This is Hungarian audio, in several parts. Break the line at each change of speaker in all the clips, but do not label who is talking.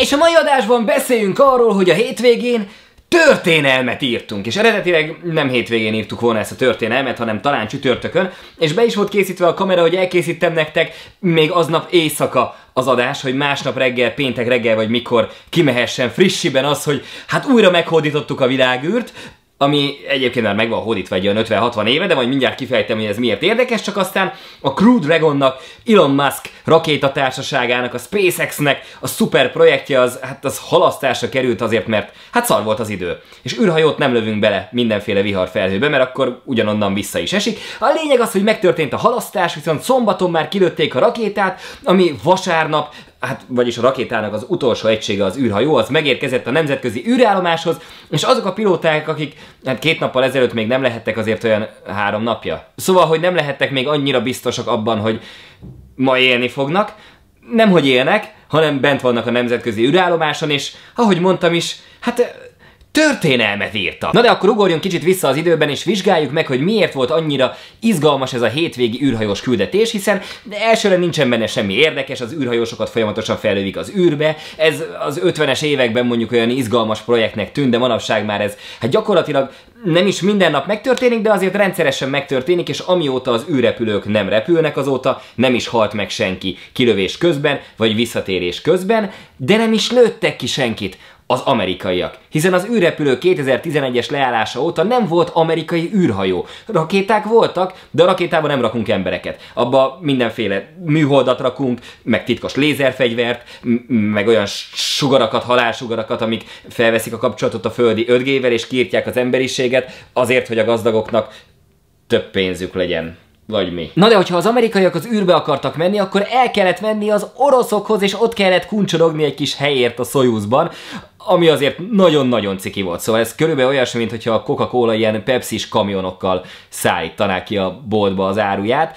És a mai adásban beszéljünk arról, hogy a hétvégén történelmet írtunk, és eredetileg nem hétvégén írtuk volna ezt a történelmet, hanem talán csütörtökön, és be is volt készítve a kamera, hogy elkészítem nektek még aznap éjszaka az adás, hogy másnap reggel, péntek reggel vagy mikor kimehessen frissiben az, hogy hát újra meghódítottuk a világűrt, ami egyébként már meg van hódítva egy olyan 50-60 éve, de majd mindjárt kifejtem, hogy ez miért érdekes, csak aztán a Crew Dragonnak, Elon Musk rakétatársaságának, a SpaceX-nek a szuper projektje az, hát az halasztásra került azért, mert hát szar volt az idő. És űrhajót nem lövünk bele mindenféle viharfelhőbe, mert akkor ugyanonnan vissza is esik. A lényeg az, hogy megtörtént a halasztás, viszont szombaton már kilőtték a rakétát, ami vasárnap hát vagyis a rakétának az utolsó egysége az űrhajó, az megérkezett a nemzetközi űrállomáshoz, és azok a pilóták, akik hát két nappal ezelőtt még nem lehettek azért olyan három napja. Szóval, hogy nem lehettek még annyira biztosak abban, hogy ma élni fognak, nem hogy élnek, hanem bent vannak a nemzetközi űrállomáson, és ahogy mondtam is, hát történelmet írtak. Na de akkor ugorjunk kicsit vissza az időben, és vizsgáljuk meg, hogy miért volt annyira izgalmas ez a hétvégi űrhajós küldetés, hiszen elsőre nincsen benne semmi érdekes, az űrhajósokat folyamatosan felövik az űrbe, ez az 50-es években mondjuk olyan izgalmas projektnek tűnt, de manapság már ez hát gyakorlatilag nem is minden nap megtörténik, de azért rendszeresen megtörténik, és amióta az űrrepülők nem repülnek, azóta nem is halt meg senki kilövés közben, vagy visszatérés közben, de nem is lőttek ki senkit az amerikaiak. Hiszen az űrrepülő 2011-es leállása óta nem volt amerikai űrhajó. Rakéták voltak, de a rakétában nem rakunk embereket. Abba mindenféle műholdat rakunk, meg titkos lézerfegyvert, meg olyan sugarakat, halálsugarakat, amik felveszik a kapcsolatot a földi 5G-vel és kiírtják az emberiséget azért, hogy a gazdagoknak több pénzük legyen vagy mi. Na de hogyha az amerikaiak az űrbe akartak menni, akkor el kellett menni az oroszokhoz, és ott kellett kuncsorogni egy kis helyért a Soyuzban, ami azért nagyon-nagyon ciki volt. Szóval ez körülbelül olyasmi, mint hogyha a Coca-Cola ilyen pepsi kamionokkal szállítaná ki a boltba az áruját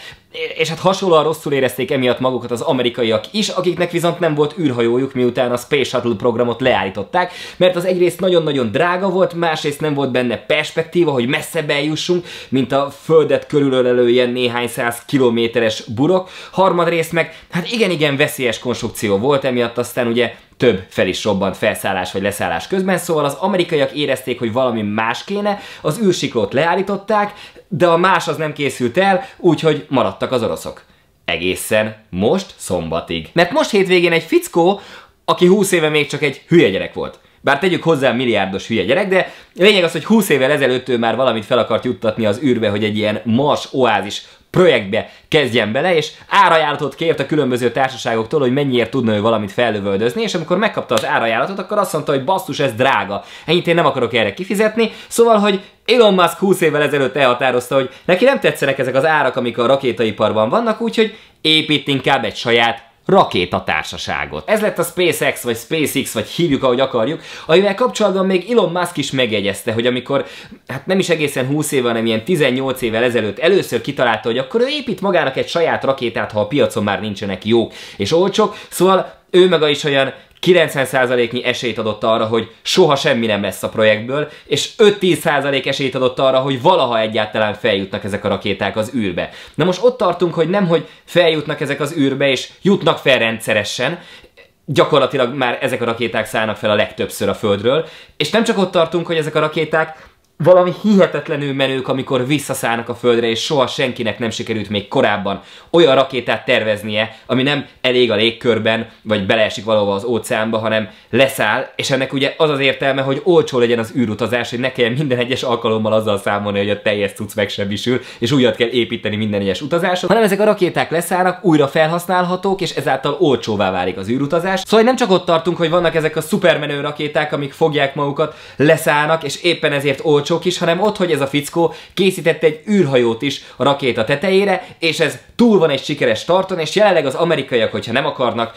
és hát hasonlóan rosszul érezték emiatt magukat az amerikaiak is, akiknek viszont nem volt űrhajójuk, miután a Space Shuttle programot leállították, mert az egyrészt nagyon-nagyon drága volt, másrészt nem volt benne perspektíva, hogy messzebb eljussunk, mint a földet körülölelő ilyen néhány száz kilométeres burok, harmadrészt meg hát igen-igen veszélyes konstrukció volt, emiatt aztán ugye több fel is robbant felszállás vagy leszállás közben, szóval az amerikaiak érezték, hogy valami más kéne, az űrsiklót leállították, de a más az nem készült el, úgyhogy maradtak az oroszok. Egészen most szombatig. Mert most hétvégén egy fickó, aki 20 éve még csak egy hülye gyerek volt. Bár tegyük hozzá milliárdos hülye gyerek, de lényeg az, hogy 20 évvel ezelőtt ő már valamit fel akart juttatni az űrbe, hogy egy ilyen Mars oázis projektbe kezdjen bele, és árajánlatot kért a különböző társaságoktól, hogy mennyiért tudna ő valamit fellövöldözni, és amikor megkapta az árajánlatot, akkor azt mondta, hogy basszus, ez drága, ennyit én nem akarok erre kifizetni, szóval, hogy Elon Musk 20 évvel ezelőtt elhatározta, hogy neki nem tetszenek ezek az árak, amik a rakétaiparban vannak, úgyhogy épít inkább egy saját rakétatársaságot. Ez lett a SpaceX, vagy SpaceX, vagy hívjuk, ahogy akarjuk, amivel kapcsolatban még Elon Musk is megjegyezte, hogy amikor, hát nem is egészen 20 éve, hanem ilyen 18 évvel ezelőtt először kitalálta, hogy akkor ő épít magának egy saját rakétát, ha a piacon már nincsenek jók és olcsók, szóval ő maga is olyan 90%-nyi esélyt adott arra, hogy soha semmi nem lesz a projektből, és 5-10% esélyt adott arra, hogy valaha egyáltalán feljutnak ezek a rakéták az űrbe. Na most ott tartunk, hogy nem, hogy feljutnak ezek az űrbe, és jutnak fel rendszeresen, gyakorlatilag már ezek a rakéták szállnak fel a legtöbbször a Földről, és nem csak ott tartunk, hogy ezek a rakéták valami hihetetlenül menők, amikor visszaszállnak a földre, és soha senkinek nem sikerült még korábban olyan rakétát terveznie, ami nem elég a légkörben, vagy beleesik valahova az óceánba, hanem leszáll, és ennek ugye az az értelme, hogy olcsó legyen az űrutazás, hogy ne kelljen minden egyes alkalommal azzal számolni, hogy a teljes cucc megsebisül, és újat kell építeni minden egyes utazáson, hanem ezek a rakéták leszállnak, újra felhasználhatók, és ezáltal olcsóvá válik az űrutazás. Szóval nem csak ott tartunk, hogy vannak ezek a szupermenő rakéták, amik fogják magukat, leszállnak, és éppen ezért olcsó olcsók is, hanem ott, hogy ez a fickó készített egy űrhajót is a rakéta tetejére, és ez túl van egy sikeres tarton, és jelenleg az amerikaiak, hogyha nem akarnak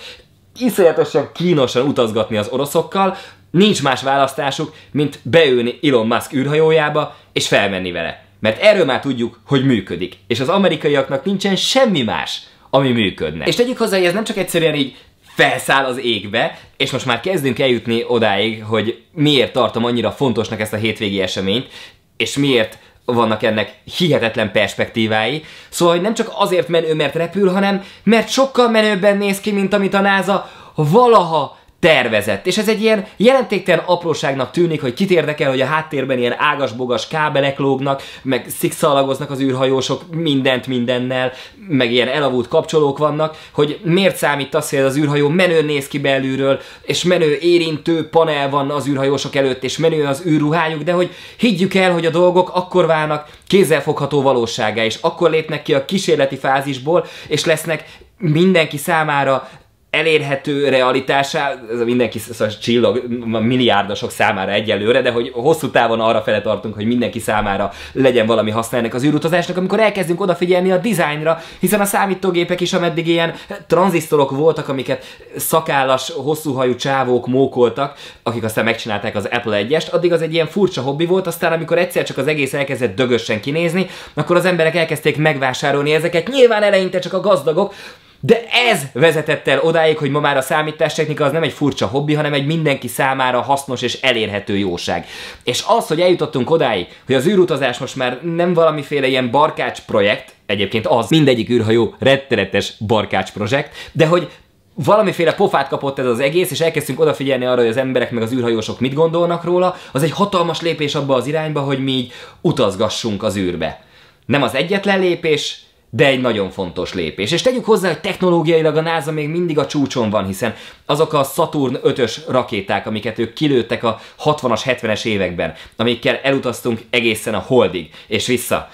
iszonyatosan kínosan utazgatni az oroszokkal, nincs más választásuk, mint beülni Elon Musk űrhajójába, és felmenni vele. Mert erről már tudjuk, hogy működik. És az amerikaiaknak nincsen semmi más, ami működne. És tegyük hozzá, hogy ez nem csak egyszerűen így felszáll az égbe, és most már kezdünk eljutni odáig, hogy miért tartom annyira fontosnak ezt a hétvégi eseményt, és miért vannak ennek hihetetlen perspektívái. Szóval, hogy nem csak azért menő, mert repül, hanem mert sokkal menőbben néz ki, mint amit a NASA valaha tervezett. És ez egy ilyen jelentéktelen apróságnak tűnik, hogy kit érdekel, hogy a háttérben ilyen ágas-bogas kábelek lógnak, meg szikszalagoznak az űrhajósok mindent mindennel, meg ilyen elavult kapcsolók vannak, hogy miért számít az, hogy az űrhajó menő néz ki belülről, és menő érintő panel van az űrhajósok előtt, és menő az űrruhájuk, de hogy higgyük el, hogy a dolgok akkor válnak kézzelfogható valóságá, és akkor lépnek ki a kísérleti fázisból, és lesznek mindenki számára elérhető realitásá, ez mindenki szóval csillag, milliárdosok számára egyelőre, de hogy hosszú távon arra fele tartunk, hogy mindenki számára legyen valami haszna ennek az űrutazásnak, amikor elkezdünk odafigyelni a dizájnra, hiszen a számítógépek is, ameddig ilyen tranzisztorok voltak, amiket szakállas, hosszúhajú csávók mókoltak, akik aztán megcsinálták az Apple 1-est, addig az egy ilyen furcsa hobbi volt, aztán amikor egyszer csak az egész elkezdett dögösen kinézni, akkor az emberek elkezdték megvásárolni ezeket, nyilván eleinte csak a gazdagok, de ez vezetett el odáig, hogy ma már a számítástechnika az nem egy furcsa hobbi, hanem egy mindenki számára hasznos és elérhető jóság. És az, hogy eljutottunk odáig, hogy az űrutazás most már nem valamiféle ilyen barkács projekt, egyébként az mindegyik űrhajó rettenetes barkács projekt, de hogy valamiféle pofát kapott ez az egész, és elkezdtünk odafigyelni arra, hogy az emberek meg az űrhajósok mit gondolnak róla, az egy hatalmas lépés abba az irányba, hogy mi így utazgassunk az űrbe. Nem az egyetlen lépés, de egy nagyon fontos lépés. És tegyük hozzá, hogy technológiailag a NASA még mindig a csúcson van, hiszen azok a Saturn 5-ös rakéták, amiket ők kilőttek a 60-as, 70-es években, amikkel elutaztunk egészen a Holdig, és vissza.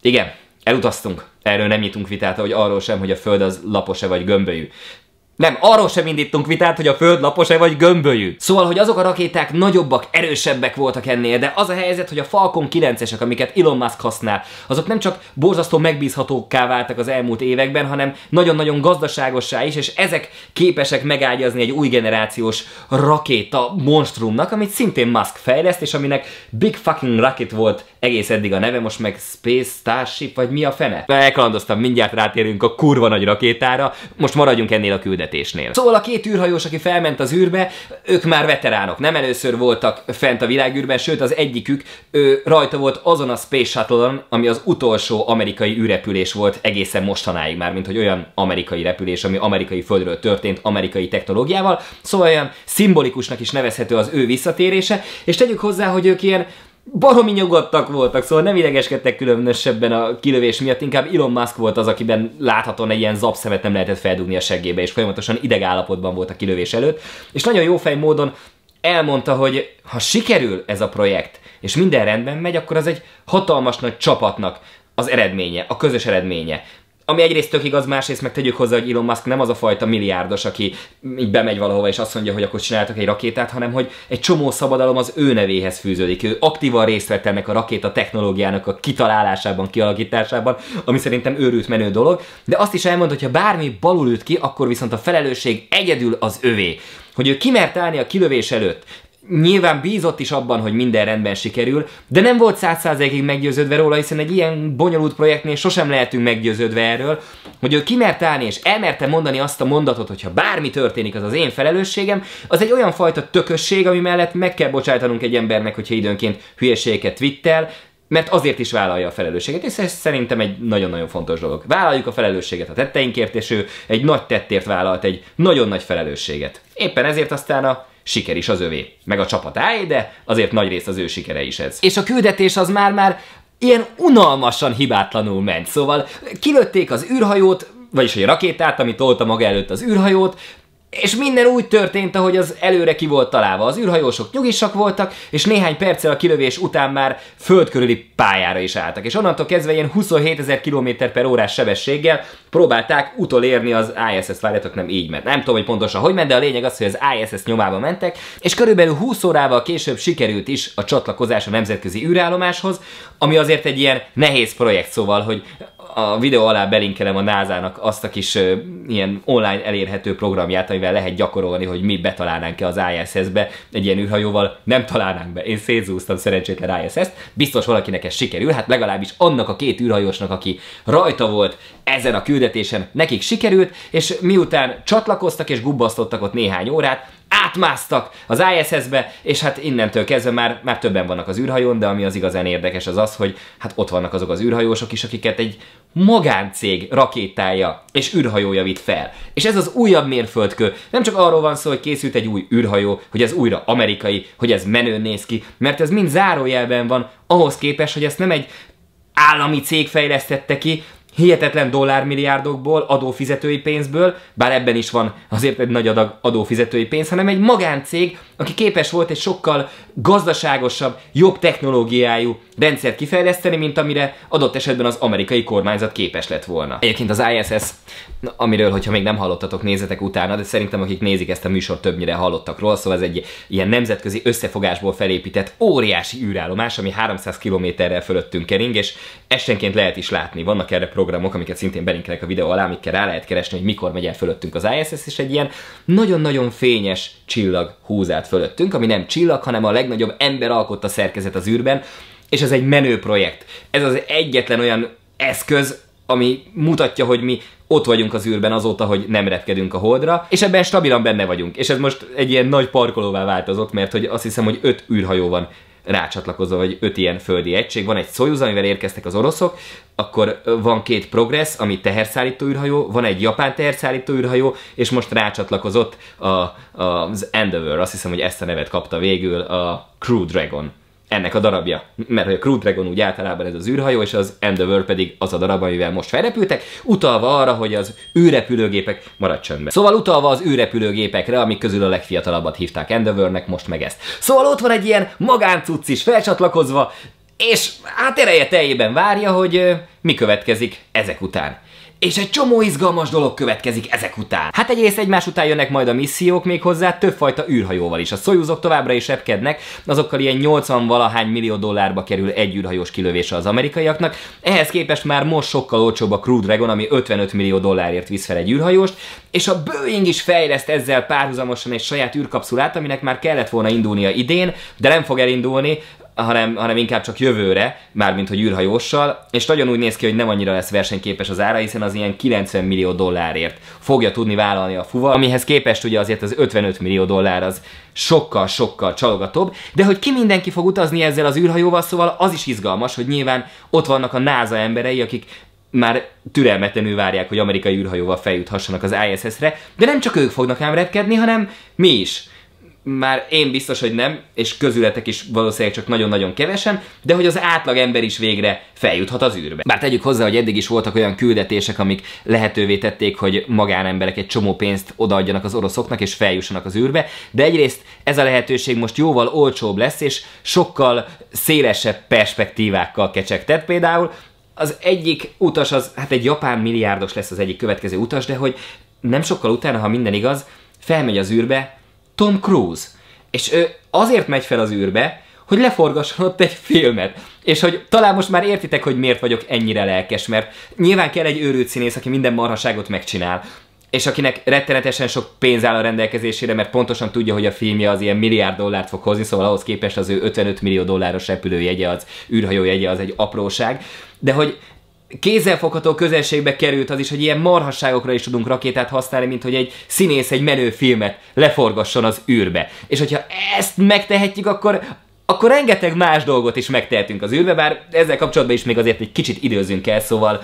Igen, elutaztunk. Erről nem nyitunk vitát, hogy arról sem, hogy a Föld az lapos-e vagy gömbölyű. Nem, arról sem indítunk vitát, hogy a föld lapos-e vagy gömbölyű. Szóval, hogy azok a rakéták nagyobbak, erősebbek voltak ennél, de az a helyzet, hogy a Falcon 9-esek, amiket Elon Musk használ, azok nem csak borzasztó megbízhatókká váltak az elmúlt években, hanem nagyon-nagyon gazdaságossá is, és ezek képesek megágyazni egy új generációs rakéta monstrumnak, amit szintén Musk fejleszt, és aminek Big Fucking Rocket volt egész eddig a neve, most meg Space Starship, vagy mi a fene? Elkalandoztam, mindjárt rátérünk a kurva nagy rakétára, most maradjunk ennél a küldetésnél. Szóval a két űrhajós, aki felment az űrbe, ők már veteránok, nem először voltak fent a világűrben, sőt az egyikük ő rajta volt azon a Space Shuttle-on, ami az utolsó amerikai űrrepülés volt egészen mostanáig már, mint hogy olyan amerikai repülés, ami amerikai földről történt, amerikai technológiával, szóval olyan szimbolikusnak is nevezhető az ő visszatérése, és tegyük hozzá, hogy ők ilyen baromi nyugodtak voltak, szóval nem idegeskedtek különösebben a kilövés miatt, inkább Elon Musk volt az, akiben láthatóan egy ilyen zapszemet nem lehetett feldugni a seggébe, és folyamatosan idegállapotban volt a kilövés előtt, és nagyon jó fej módon elmondta, hogy ha sikerül ez a projekt, és minden rendben megy, akkor az egy hatalmas nagy csapatnak az eredménye, a közös eredménye. Ami egyrészt tök igaz, másrészt meg tegyük hozzá, hogy Elon Musk nem az a fajta milliárdos, aki így bemegy valahova és azt mondja, hogy akkor csináltak egy rakétát, hanem hogy egy csomó szabadalom az ő nevéhez fűződik. Ő aktívan részt vett ennek a rakéta technológiának a kitalálásában, kialakításában, ami szerintem őrült menő dolog, de azt is elmond, hogy ha bármi balul üt ki, akkor viszont a felelősség egyedül az övé hogy ő kimert állni a kilövés előtt, Nyilván bízott is abban, hogy minden rendben sikerül, de nem volt százszázalékig meggyőződve róla, hiszen egy ilyen bonyolult projektnél sosem lehetünk meggyőződve erről, hogy ő kimert állni és elmerte mondani azt a mondatot, hogy ha bármi történik, az az én felelősségem, az egy olyan fajta tökösség, ami mellett meg kell bocsájtanunk egy embernek, hogyha időnként hülyeségeket twittel, mert azért is vállalja a felelősséget, és ez szerintem egy nagyon-nagyon fontos dolog. Vállaljuk a felelősséget a tetteinkért, és ő egy nagy tettért vállalt egy nagyon nagy felelősséget. Éppen ezért aztán a siker is az övé. Meg a csapatáé, de azért nagy rész az ő sikere is ez. És a küldetés az már-már ilyen unalmasan hibátlanul ment. Szóval kilőtték az űrhajót, vagyis a rakétát, ami tolta maga előtt az űrhajót, és minden úgy történt, ahogy az előre ki volt találva. Az űrhajósok nyugisak voltak, és néhány perccel a kilövés után már földkörüli pályára is álltak. És onnantól kezdve ilyen 27 ezer km per órás sebességgel próbálták utolérni az ISS, várjátok, nem így ment. Nem tudom, hogy pontosan hogy ment, de a lényeg az, hogy az ISS nyomába mentek, és körülbelül 20 órával később sikerült is a csatlakozás a nemzetközi űrállomáshoz, ami azért egy ilyen nehéz projekt, szóval, hogy a videó alá belinkelem a NASA-nak azt a kis uh, ilyen online elérhető programját, amivel lehet gyakorolni, hogy mi betalálnánk-e az ISS-be egy ilyen űrhajóval. Nem találnánk be. Én szétzúztam szerencsétlen ISS-t. Biztos valakinek ez sikerül, hát legalábbis annak a két űrhajósnak, aki rajta volt ezen a küldetésen, nekik sikerült, és miután csatlakoztak és gubbasztottak ott néhány órát, átmásztak az ISS-be, és hát innentől kezdve már, már többen vannak az űrhajón, de ami az igazán érdekes az az, hogy hát ott vannak azok az űrhajósok is, akiket egy magáncég rakétája és űrhajója vitt fel. És ez az újabb mérföldkő. Nem csak arról van szó, hogy készült egy új űrhajó, hogy ez újra amerikai, hogy ez menőn néz ki, mert ez mind zárójelben van ahhoz képest, hogy ezt nem egy állami cég fejlesztette ki, hihetetlen dollármilliárdokból, adófizetői pénzből, bár ebben is van azért egy nagy adag adófizetői pénz, hanem egy magáncég, aki képes volt egy sokkal gazdaságosabb, jobb technológiájú rendszert kifejleszteni, mint amire adott esetben az amerikai kormányzat képes lett volna. Egyébként az ISS, amiről, hogyha még nem hallottatok, nézzetek utána, de szerintem akik nézik ezt a műsort többnyire hallottak róla, szóval ez egy ilyen nemzetközi összefogásból felépített óriási űrállomás, ami 300 kilométerrel fölöttünk kering, és estenként lehet is látni. Vannak erre programok, amiket szintén belinkelek a videó alá, amikkel rá lehet keresni, hogy mikor megy el fölöttünk az ISS, és egy ilyen nagyon-nagyon fényes csillag húz át fölöttünk, ami nem csillag, hanem a legnagyobb ember alkotta szerkezet az űrben, és ez egy menő projekt. Ez az egyetlen olyan eszköz, ami mutatja, hogy mi ott vagyunk az űrben azóta, hogy nem repkedünk a holdra, és ebben stabilan benne vagyunk. És ez most egy ilyen nagy parkolóvá változott, mert hogy azt hiszem, hogy öt űrhajó van rácsatlakozva, vagy öt ilyen földi egység. Van egy Soyuz, amivel érkeztek az oroszok, akkor van két Progress, ami teherszállító űrhajó, van egy japán teherszállító űrhajó, és most rácsatlakozott a, a, az Endeavour, azt hiszem, hogy ezt a nevet kapta végül a Crew Dragon ennek a darabja. Mert hogy a Crew Dragon úgy általában ez az űrhajó, és az Endeavour pedig az a darab, amivel most felrepültek, utalva arra, hogy az űrrepülőgépek marad csöndbe. Szóval utalva az űrrepülőgépekre, amik közül a legfiatalabbat hívták Endeavournek, most meg ezt. Szóval ott van egy ilyen magáncuc is felcsatlakozva, és hát ereje teljében várja, hogy mi következik ezek után és egy csomó izgalmas dolog következik ezek után. Hát egyrészt egymás után jönnek majd a missziók még hozzá többfajta űrhajóval is. A Soyuzok továbbra is repkednek, azokkal ilyen 80 valahány millió dollárba kerül egy űrhajós kilövése az amerikaiaknak. Ehhez képest már most sokkal olcsóbb a Crew Dragon, ami 55 millió dollárért visz fel egy űrhajóst, és a Boeing is fejleszt ezzel párhuzamosan egy saját űrkapszulát, aminek már kellett volna indulnia idén, de nem fog elindulni, hanem, hanem inkább csak jövőre, mármint hogy űrhajóssal, és nagyon úgy néz ki, hogy nem annyira lesz versenyképes az ára, hiszen az ilyen 90 millió dollárért fogja tudni vállalni a fuva, amihez képest ugye azért az 55 millió dollár az sokkal-sokkal csalogatóbb, de hogy ki mindenki fog utazni ezzel az űrhajóval, szóval az is izgalmas, hogy nyilván ott vannak a NASA emberei, akik már türelmetlenül várják, hogy amerikai űrhajóval feljuthassanak az ISS-re, de nem csak ők fognak ám repkedni, hanem mi is már én biztos, hogy nem, és közületek is valószínűleg csak nagyon-nagyon kevesen, de hogy az átlag ember is végre feljuthat az űrbe. Bár tegyük hozzá, hogy eddig is voltak olyan küldetések, amik lehetővé tették, hogy magánemberek egy csomó pénzt odaadjanak az oroszoknak, és feljussanak az űrbe, de egyrészt ez a lehetőség most jóval olcsóbb lesz, és sokkal szélesebb perspektívákkal kecsegtet. Például az egyik utas az, hát egy japán milliárdos lesz az egyik következő utas, de hogy nem sokkal utána, ha minden igaz, felmegy az űrbe, Tom Cruise. És ő azért megy fel az űrbe, hogy leforgasson ott egy filmet. És hogy talán most már értitek, hogy miért vagyok ennyire lelkes, mert nyilván kell egy őrült színész, aki minden marhaságot megcsinál, és akinek rettenetesen sok pénz áll a rendelkezésére, mert pontosan tudja, hogy a filmje az ilyen milliárd dollárt fog hozni, szóval ahhoz képest az ő 55 millió dolláros repülőjegye, az űrhajójegye az egy apróság, de hogy kézzelfogható közelségbe került az is, hogy ilyen marhasságokra is tudunk rakétát használni, mint hogy egy színész egy menő filmet leforgasson az űrbe. És hogyha ezt megtehetjük, akkor akkor rengeteg más dolgot is megtehetünk az űrbe, bár ezzel kapcsolatban is még azért egy kicsit időzünk el, szóval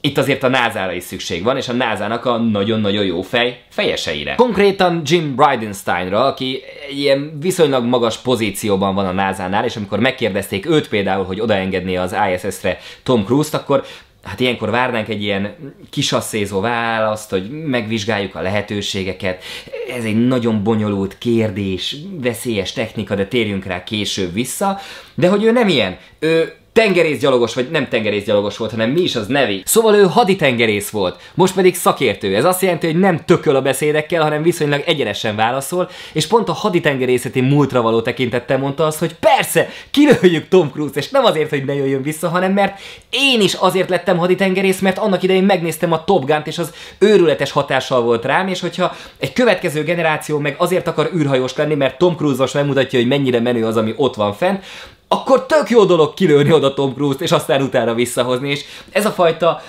itt azért a NASA-ra is szükség van, és a NASA-nak a nagyon-nagyon jó fej fejeseire. Konkrétan Jim Bridensteinra, aki ilyen viszonylag magas pozícióban van a NASA-nál, és amikor megkérdezték őt például, hogy odaengedné az ISS-re Tom Cruise-t, akkor hát ilyenkor várnánk egy ilyen kisasszézó választ, hogy megvizsgáljuk a lehetőségeket. Ez egy nagyon bonyolult kérdés, veszélyes technika, de térjünk rá később vissza. De hogy ő nem ilyen. Ő tengerészgyalogos, vagy nem tengerészgyalogos volt, hanem mi is az nevi. Szóval ő haditengerész volt, most pedig szakértő. Ez azt jelenti, hogy nem tököl a beszédekkel, hanem viszonylag egyenesen válaszol, és pont a haditengerészeti múltra való tekintettel mondta azt, hogy persze, kilőjük Tom Cruise, és nem azért, hogy ne jöjjön vissza, hanem mert én is azért lettem haditengerész, mert annak idején megnéztem a Top Gun-t, és az őrületes hatással volt rám, és hogyha egy következő generáció meg azért akar űrhajós lenni, mert Tom Cruise most megmutatja, hogy mennyire menő az, ami ott van fent, akkor tök jó dolog kilőni oda Tom Cruise-t, és aztán utána visszahozni, és ez a fajta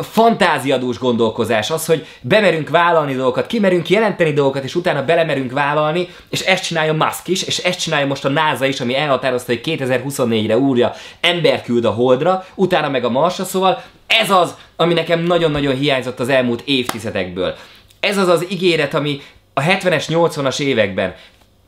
fantáziadús gondolkozás, az, hogy bemerünk vállalni dolgokat, kimerünk jelenteni dolgokat, és utána belemerünk vállalni, és ezt csinálja Musk is, és ezt csinálja most a NASA is, ami elhatározta, hogy 2024-re úrja ember küld a Holdra, utána meg a Marsra, szóval ez az, ami nekem nagyon-nagyon hiányzott az elmúlt évtizedekből. Ez az az ígéret, ami a 70-es, 80-as években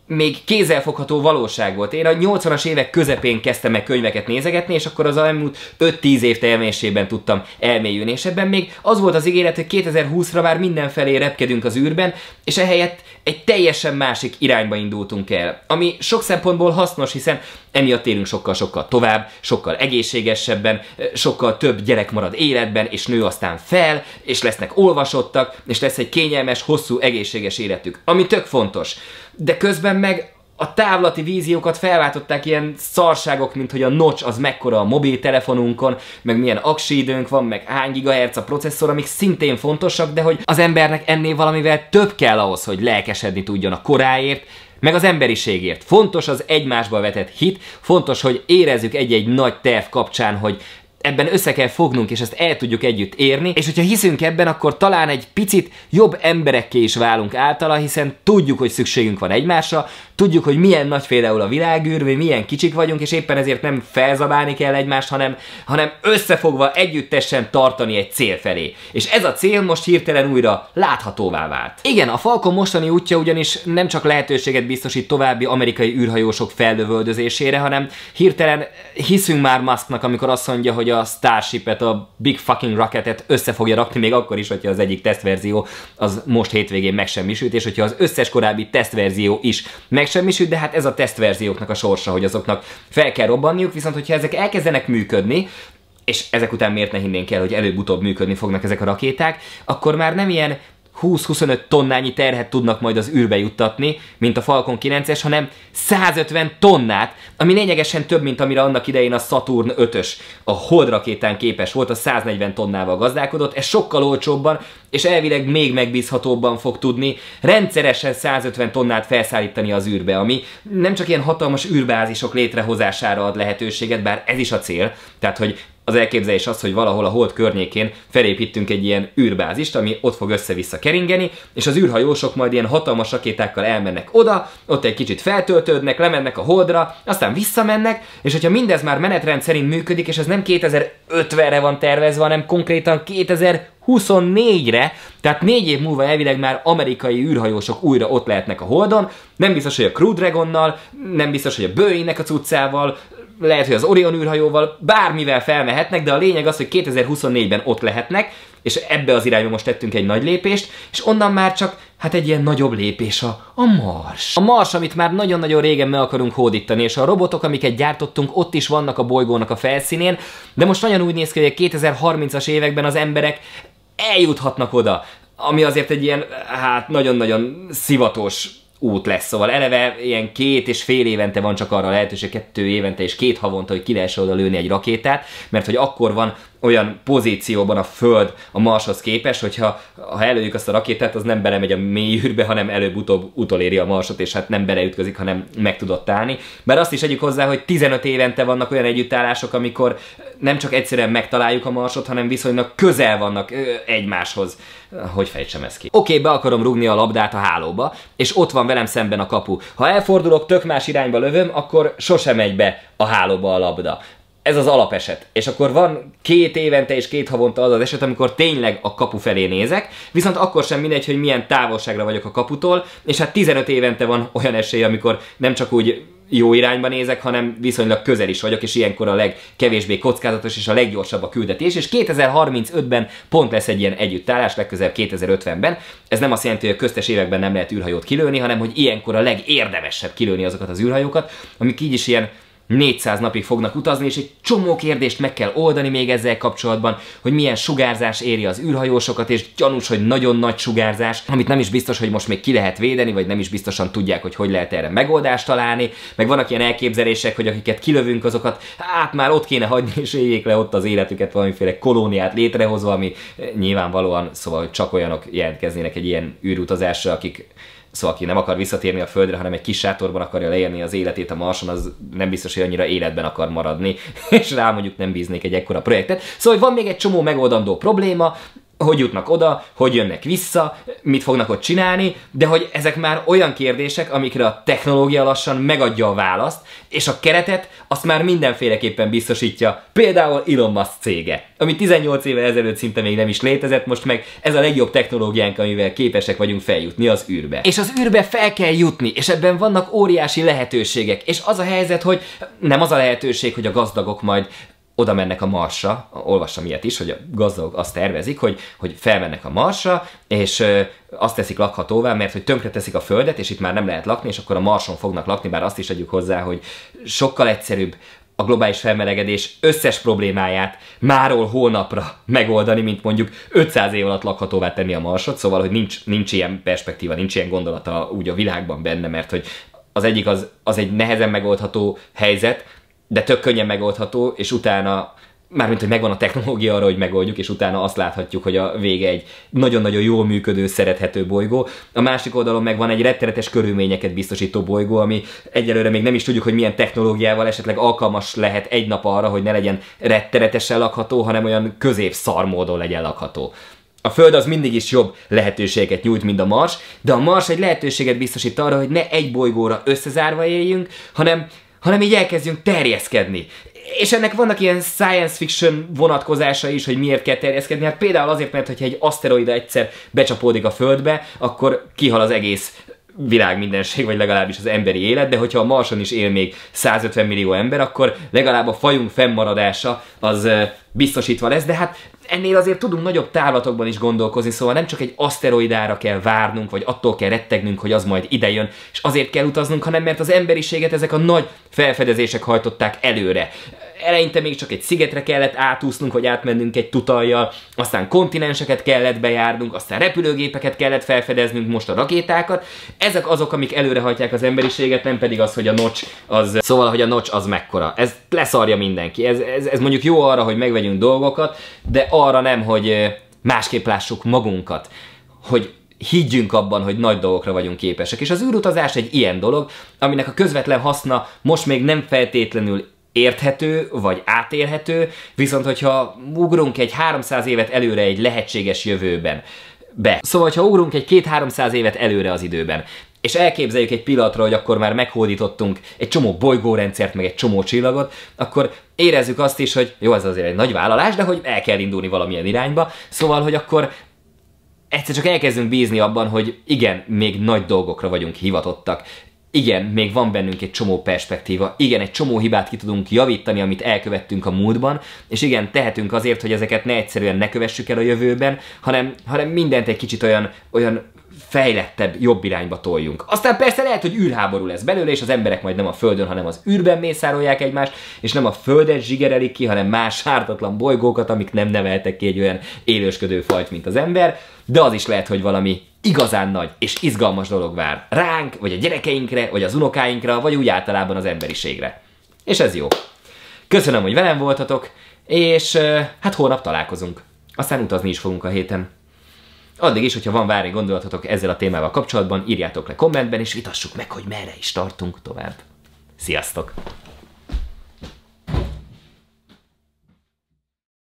még kézzelfogható valóság volt. Én a 80-as évek közepén kezdtem meg könyveket nézegetni, és akkor az elmúlt 5-10 év termésében tudtam elmélyülni, és ebben még az volt az ígéret, hogy 2020-ra már mindenfelé repkedünk az űrben, és ehelyett egy teljesen másik irányba indultunk el, ami sok szempontból hasznos, hiszen emiatt élünk sokkal-sokkal tovább, sokkal egészségesebben, sokkal több gyerek marad életben, és nő aztán fel, és lesznek olvasottak, és lesz egy kényelmes, hosszú, egészséges életük, ami tök fontos. De közben meg a távlati víziókat felváltották ilyen szarságok, mint hogy a notch az mekkora a mobiltelefonunkon, meg milyen aksi időnk van, meg hány gigahertz a processzor, amik szintén fontosak, de hogy az embernek ennél valamivel több kell ahhoz, hogy lelkesedni tudjon a koráért, meg az emberiségért. Fontos az egymásba vetett hit, fontos, hogy érezzük egy-egy nagy terv kapcsán, hogy ebben össze kell fognunk, és ezt el tudjuk együtt érni, és hogyha hiszünk ebben, akkor talán egy picit jobb emberekké is válunk általa, hiszen tudjuk, hogy szükségünk van egymásra, tudjuk, hogy milyen nagy például a világűr, mi milyen kicsik vagyunk, és éppen ezért nem felzabálni kell egymást, hanem, hanem összefogva együttesen tartani egy cél felé. És ez a cél most hirtelen újra láthatóvá vált. Igen, a Falcon mostani útja ugyanis nem csak lehetőséget biztosít további amerikai űrhajósok feldövöldözésére, hanem hirtelen hiszünk már Musknak, amikor azt mondja, hogy Starship-et, a Big Fucking Rocketet össze fogja rakni, még akkor is, hogyha az egyik tesztverzió az most hétvégén megsemmisült, és hogyha az összes korábbi tesztverzió is megsemmisült, de hát ez a tesztverzióknak a sorsa, hogy azoknak fel kell robbanniuk, viszont hogyha ezek elkezdenek működni, és ezek után miért ne hinnénk el, hogy előbb-utóbb működni fognak ezek a rakéták, akkor már nem ilyen 20-25 tonnányi terhet tudnak majd az űrbe juttatni, mint a Falcon 9-es, hanem 150 tonnát, ami lényegesen több, mint amire annak idején a Saturn 5-ös a Hold rakétán képes volt, a 140 tonnával gazdálkodott, ez sokkal olcsóbban, és elvileg még megbízhatóbban fog tudni rendszeresen 150 tonnát felszállítani az űrbe, ami nem csak ilyen hatalmas űrbázisok létrehozására ad lehetőséget, bár ez is a cél, tehát hogy az elképzelés az, hogy valahol a hold környékén felépítünk egy ilyen űrbázist, ami ott fog össze-vissza keringeni, és az űrhajósok majd ilyen hatalmas rakétákkal elmennek oda, ott egy kicsit feltöltődnek, lemennek a holdra, aztán visszamennek, és hogyha mindez már menetrend szerint működik, és ez nem 2050-re van tervezve, hanem konkrétan 2024-re, tehát négy év múlva elvileg már amerikai űrhajósok újra ott lehetnek a Holdon, nem biztos, hogy a Crew Dragonnal, nem biztos, hogy a Boeingnek a cuccával, lehet, hogy az Orion űrhajóval, bármivel felmehetnek, de a lényeg az, hogy 2024-ben ott lehetnek, és ebbe az irányba most tettünk egy nagy lépést, és onnan már csak hát egy ilyen nagyobb lépés a, a Mars. A Mars, amit már nagyon-nagyon régen meg akarunk hódítani, és a robotok, amiket gyártottunk, ott is vannak a bolygónak a felszínén, de most nagyon úgy néz ki, hogy a 2030-as években az emberek eljuthatnak oda, ami azért egy ilyen, hát nagyon-nagyon szivatos út lesz. Szóval eleve ilyen két és fél évente van csak arra lehetőség, kettő évente és két havonta, hogy ki lehessen oda lőni egy rakétát, mert hogy akkor van olyan pozícióban a Föld a Marshoz képes, hogyha ha előjük azt a rakétát, az nem belemegy a mély űrbe, hanem előbb-utóbb utoléri a Marsot, és hát nem beleütközik, hanem meg tudott állni. Mert azt is együk hozzá, hogy 15 évente vannak olyan együttállások, amikor nem csak egyszerűen megtaláljuk a Marsot, hanem viszonylag közel vannak egymáshoz. Hogy fejtsem ezt ki? Oké, okay, be akarom rugni a labdát a hálóba, és ott van velem szemben a kapu. Ha elfordulok, tök más irányba lövöm, akkor sosem megy be a hálóba a labda ez az alapeset. És akkor van két évente és két havonta az az eset, amikor tényleg a kapu felé nézek, viszont akkor sem mindegy, hogy milyen távolságra vagyok a kaputól, és hát 15 évente van olyan esély, amikor nem csak úgy jó irányba nézek, hanem viszonylag közel is vagyok, és ilyenkor a legkevésbé kockázatos és a leggyorsabb a küldetés, és 2035-ben pont lesz egy ilyen együttállás, legközelebb 2050-ben. Ez nem azt jelenti, hogy a köztes években nem lehet űrhajót kilőni, hanem hogy ilyenkor a legérdemesebb kilőni azokat az űrhajókat, amik így is ilyen 400 napig fognak utazni, és egy csomó kérdést meg kell oldani még ezzel kapcsolatban, hogy milyen sugárzás éri az űrhajósokat, és gyanús, hogy nagyon nagy sugárzás, amit nem is biztos, hogy most még ki lehet védeni, vagy nem is biztosan tudják, hogy hogy lehet erre megoldást találni, meg vannak ilyen elképzelések, hogy akiket kilövünk, azokat hát már ott kéne hagyni, és éljék le ott az életüket valamiféle kolóniát létrehozva, ami nyilvánvalóan, szóval csak olyanok jelentkeznének egy ilyen űrutazásra, akik Szóval aki nem akar visszatérni a Földre, hanem egy kis sátorban akarja leérni az életét a Marson, az nem biztos, hogy annyira életben akar maradni, és rá mondjuk nem bíznék egy ekkora projektet. Szóval van még egy csomó megoldandó probléma, hogy jutnak oda, hogy jönnek vissza, mit fognak ott csinálni, de hogy ezek már olyan kérdések, amikre a technológia lassan megadja a választ, és a keretet azt már mindenféleképpen biztosítja, például Elon Musk cége, ami 18 éve ezelőtt szinte még nem is létezett, most meg ez a legjobb technológiánk, amivel képesek vagyunk feljutni az űrbe. És az űrbe fel kell jutni, és ebben vannak óriási lehetőségek, és az a helyzet, hogy nem az a lehetőség, hogy a gazdagok majd oda mennek a Marsra, olvassam ilyet is, hogy a gazdagok azt tervezik, hogy, hogy felmennek a Marsra, és azt teszik lakhatóvá, mert hogy tönkre teszik a Földet, és itt már nem lehet lakni, és akkor a Marson fognak lakni, bár azt is adjuk hozzá, hogy sokkal egyszerűbb a globális felmelegedés összes problémáját máról hónapra megoldani, mint mondjuk 500 év alatt lakhatóvá tenni a Marsot, szóval, hogy nincs, nincs ilyen perspektíva, nincs ilyen gondolata úgy a világban benne, mert hogy az egyik az, az egy nehezen megoldható helyzet, de tök könnyen megoldható, és utána mármint, hogy megvan a technológia arra, hogy megoldjuk, és utána azt láthatjuk, hogy a vége egy nagyon-nagyon jól működő, szerethető bolygó. A másik oldalon meg van egy rettenetes körülményeket biztosító bolygó, ami egyelőre még nem is tudjuk, hogy milyen technológiával esetleg alkalmas lehet egy nap arra, hogy ne legyen rettenetesen lakható, hanem olyan középszar módon legyen lakható. A Föld az mindig is jobb lehetőséget nyújt, mint a Mars, de a Mars egy lehetőséget biztosít arra, hogy ne egy bolygóra összezárva éljünk, hanem hanem így elkezdjünk terjeszkedni. És ennek vannak ilyen science fiction vonatkozása is, hogy miért kell terjeszkedni. Hát például azért, mert hogyha egy aszteroida egyszer becsapódik a Földbe, akkor kihal az egész világ mindenség, vagy legalábbis az emberi élet, de hogyha a Marson is él még 150 millió ember, akkor legalább a fajunk fennmaradása az biztosítva lesz, de hát ennél azért tudunk nagyobb távlatokban is gondolkozni, szóval nem csak egy aszteroidára kell várnunk, vagy attól kell rettegnünk, hogy az majd idejön, és azért kell utaznunk, hanem mert az emberiséget ezek a nagy felfedezések hajtották előre eleinte még csak egy szigetre kellett átúsznunk, vagy átmennünk egy tutaljal, aztán kontinenseket kellett bejárnunk, aztán repülőgépeket kellett felfedeznünk, most a rakétákat. Ezek azok, amik előrehajtják az emberiséget, nem pedig az, hogy a nocs az... Szóval, hogy a nocs az mekkora. Ez leszarja mindenki. Ez, ez, ez mondjuk jó arra, hogy megvegyünk dolgokat, de arra nem, hogy másképp lássuk magunkat. Hogy higgyünk abban, hogy nagy dolgokra vagyunk képesek. És az űrutazás egy ilyen dolog, aminek a közvetlen haszna most még nem feltétlenül érthető, vagy átélhető, viszont hogyha ugrunk egy 300 évet előre egy lehetséges jövőben, be. Szóval, ha ugrunk egy két-háromszáz évet előre az időben, és elképzeljük egy pillanatra, hogy akkor már meghódítottunk egy csomó bolygórendszert, meg egy csomó csillagot, akkor érezzük azt is, hogy jó, ez azért egy nagy vállalás, de hogy el kell indulni valamilyen irányba, szóval, hogy akkor egyszer csak elkezdünk bízni abban, hogy igen, még nagy dolgokra vagyunk hivatottak igen, még van bennünk egy csomó perspektíva, igen, egy csomó hibát ki tudunk javítani, amit elkövettünk a múltban, és igen, tehetünk azért, hogy ezeket ne egyszerűen ne kövessük el a jövőben, hanem, hanem mindent egy kicsit olyan, olyan fejlettebb, jobb irányba toljunk. Aztán persze lehet, hogy űrháború lesz belőle, és az emberek majd nem a Földön, hanem az űrben mészárolják egymást, és nem a Földet zsigerelik ki, hanem más ártatlan bolygókat, amik nem neveltek ki egy olyan élősködő fajt, mint az ember, de az is lehet, hogy valami igazán nagy és izgalmas dolog vár ránk, vagy a gyerekeinkre, vagy az unokáinkra, vagy úgy általában az emberiségre. És ez jó. Köszönöm, hogy velem voltatok, és hát holnap találkozunk. Aztán utazni is fogunk a héten. Addig is, hogyha van vári gondolatotok ezzel a témával kapcsolatban, írjátok le kommentben, és vitassuk meg, hogy merre is tartunk tovább. Sziasztok!